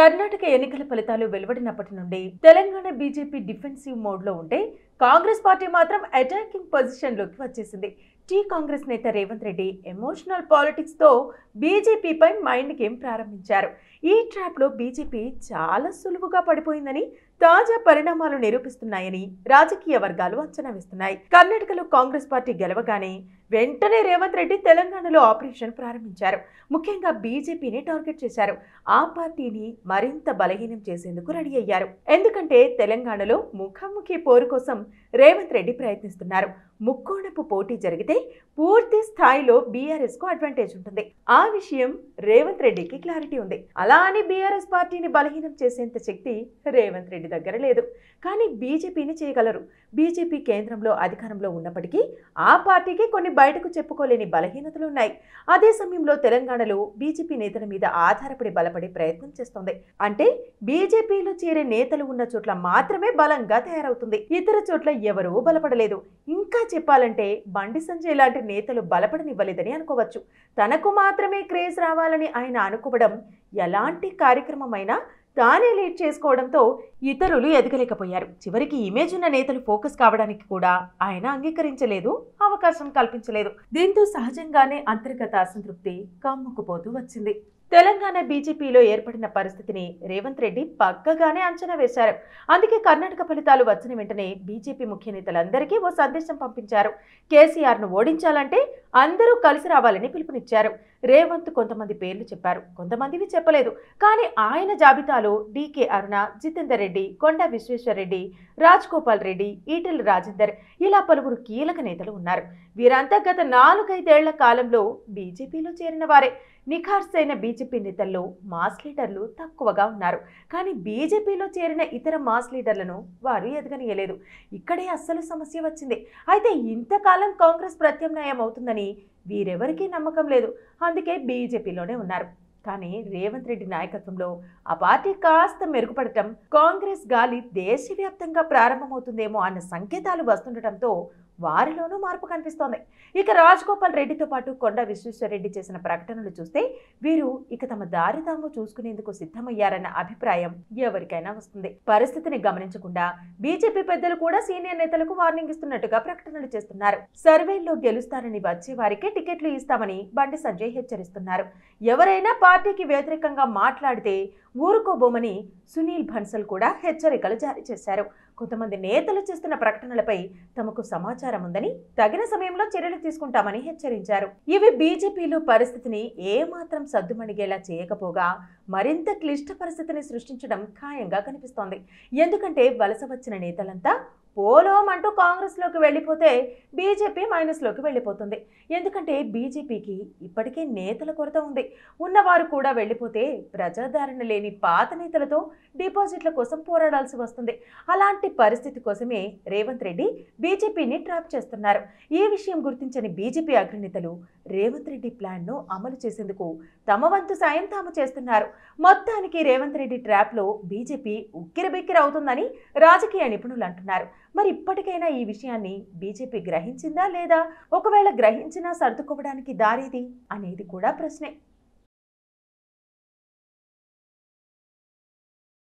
కర్ణాటక ఎన్నికల ఫలితాలు వెలువడినప్పటి నుండి తెలంగాణ బీజేపీ డిఫెన్సివ్ మోడ్లో ఉంటే కాంగ్రెస్ పార్టీ మాత్రం అటాకింగ్ పొజిషన్లోకి వచ్చేసింది. టీ కాంగ్రెస్ నేత రేవంత్ రెడ్డి ఎమోషనల్ పాలిటిక్స్తో బీజేపీపై మైండ్ గేమ్ ప్రారంభించారు. ఈ ట్రాప్లో బీజేపీ చాలా సులువుగా పడిపోయిందని తాజా పరిణామాలు నిరూపిస్తున్నాయని రాజకీయ వర్గాలు అంచనా వేస్తున్నాయి. కర్ణాటకలో కాంగ్రెస్ పార్టీ గెలవగానే వెంటనే రేవంత్ రెడ్డి తెలంగాణలో ఆపరేషన్ ప్రారంభించారు. ముఖ్యంగా బీజేపీని టార్గెట్ చేశారు. ఆ పార్టీని మరింత బలహీనం చేసేందుకు రెడీ అయ్యారు. ఎందుకంటే తెలంగాణలో ముఖాముఖి పోరు కోసం రేవంత్ రెడ్డి ప్రయత్నిస్తున్నారు. ముక్కోణపు పోటీ జరిగితే పూర్తి స్థాయిలో బీఆర్ఎస్కు అడ్వాంటేజ్ ఉంటుంది. ఆ విషయం రేవంత్ రెడ్డికి క్లారిటీ ఉంది. అలా అని బీఆర్ఎస్ పార్టీని బలహీనం చేసేంత శక్తి రేవంత్ రెడ్డి దగ్గర లేదు. కానీ బీజేపీని చేయగలరు. బీజేపీ కేంద్రంలో అధికారంలో ఉన్నప్పటికీ ఆ పార్టీకి కొన్ని బయటకు చెప్పుకోలేని బలహీనతలు ఉన్నాయి. అదే సమయంలో తెలంగాణలో బీజేపీ నేతల మీద ఆధారపడి బలపడే ప్రయత్నం చేస్తోంది. అంటే బీజేపీలో చేరే నేతలు ఉన్న చోట్ల మాత్రమే బలంగా తయారవుతుంది. ఇతర చోట్ల ఎవరూ బలపడలేదు. ఇంకా చెప్పాలంటే బండి సంజయ్ లాంటి నేతలు బలపడనివ్వలేదని అనుకోవచ్చు. తనకు మాత్రమే క్రేజ్ రావాలని ఆయన అనుకోవడం ఎలాంటి కార్యక్రమమైనా తానే లీడ్ చేసుకోవడంతో ఇతరులు ఎదగలేకపోయారు. చివరికి ఇమేజ్ ఉన్న నేతలు ఫోకస్ కావడానికి కూడా ఆయన అంగీకరించలేదు అవకాశం కల్పించలేదు. దీంతో సహజంగానే అంతర్గత అసంతృప్తి కమ్ముకుపోతూ వచ్చింది. తెలంగాణ బీజేపీలో ఏర్పడిన పరిస్థితిని రేవంత్ రెడ్డి పక్కగానే అంచనా వేశారు. అందుకే కర్ణాటక ఫలితాలు వచ్చిన వెంటనే బీజేపీ ముఖ్య నేతలందరికీ ఓ సందేశం పంపించారు. కేసీఆర్ను ఓడించాలంటే అందరూ కలిసి రావాలని పిలుపునిచ్చారు. రేవంత్ కొంతమంది పేర్లు చెప్పారు కొంతమందివి చెప్పలేదు. కానీ ఆయన జాబితాలో డీకే అరుణ జితేందర్ రెడ్డి కొండా విశ్వేశ్వరరెడ్డి రాజ్ గోపాల్ రెడ్డి ఈటెల రాజేందర్ ఇలా పలువురు కీలక నేతలు ఉన్నారు. వీరంతా గత నాలుగైదేళ్ళ కాలంలో బీజేపీలో చేరిన వారే. నిఖార్సైన బీజేపీ నేతల్లో మాస్ లీడర్లు తక్కువగా ఉన్నారు. కానీ బీజేపీలో చేరిన ఇతర మాస్ లీడర్లను వారు ఎదగనీయలేదు. ఇక్కడే అస్సలు సమస్య వచ్చింది. అయితే ఇంతకాలం కాంగ్రెస్ ప్రత్యామ్నాయం అవుతుందని వీరెవరికీ నమ్మకం లేదు. అందుకే బీజేపీలోనే ఉన్నారు. కానీ రేవంత్ రెడ్డి నాయకత్వంలో ఆ పార్టీ కాస్త మెరుగుపడటం కాంగ్రెస్ గాలి దేశవ్యాప్తంగా ప్రారంభమవుతుందేమో అన్న సంకేతాలు వస్తుండటంతో వారిలోనూ మార్పు కనిపిస్తోంది. ఇక రాజగోపాల్ రెడ్డితో పాటు కొండ విశ్వేశ్వరరెడ్డి చేసిన ప్రకటనలు చూస్తే వీరు ఇక తమ దారి తాము చూసుకునేందుకు సిద్ధమయ్యారన్న అభిప్రాయం ఎవరికైనా వస్తుంది. పరిస్థితిని గమనించకుండా బీజేపీ పెద్దలు కూడా సీనియర్ నేతలకు వార్నింగ్ ఇస్తున్నట్టుగా ప్రకటనలు చేస్తున్నారు. సర్వేల్లో గెలుస్తారని వచ్చే వారికే టికెట్లు ఇస్తామని బండి సంజయ్ హెచ్చరిస్తున్నారు. ఎవరైనా పార్టీకి వ్యతిరేకంగా మాట్లాడితే ఊరుకోబోమని సునీల్ భన్సల్ కూడా హెచ్చరికలు జారీ చేశారు. కొంతమంది నేతలు చేస్తున్న ప్రకటనలపై తమకు సమాచారం ఉందని తగిన సమయంలో చర్యలు తీసుకుంటామని హెచ్చరించారు. ఇవి బీజేపీలో పరిస్థితిని ఏమాత్రం సద్దుమణిగేలా చేయకపోగా మరింత క్లిష్ట పరిస్థితిని సృష్టించడం ఖాయంగా కనిపిస్తోంది. ఎందుకంటే వలస వచ్చిన నేతలంతా పోలోం అంటూ కాంగ్రెస్లోకి వెళ్ళిపోతే బీజేపీ మైనస్లోకి వెళ్ళిపోతుంది. ఎందుకంటే బీజేపీకి ఇప్పటికే నేతల కొరత ఉంది. ఉన్నవారు కూడా వెళ్ళిపోతే ప్రజాదరణ లేని పాత నేతలతో డిపాజిట్ల కోసం పోరాడాల్సి వస్తుంది. అలాంటి పరిస్థితి కోసమే రేవంత్ రెడ్డి బీజేపీని ట్రాప్ చేస్తున్నారు. ఈ విషయం గుర్తించని బీజేపీ అగ్రనేతలు రేవంత్ రెడ్డి ప్లాన్ను అమలు చేసేందుకు తమ వంతు సాయం తాము చేస్తున్నారు. మొత్తానికి రేవంత్ రెడ్డి ట్రాప్లో బీజేపీ ఉక్కిరిబిక్కిరి అవుతుందని రాజకీయ నిపుణులు అంటున్నారు. మరి ఇప్పటికైనా ఈ విషయాన్ని బీజేపీ గ్రహించిందా లేదా? ఒకవేళ గ్రహించినా సర్దుకోవడానికి దారిది? అనేది కూడా ప్రశ్నే.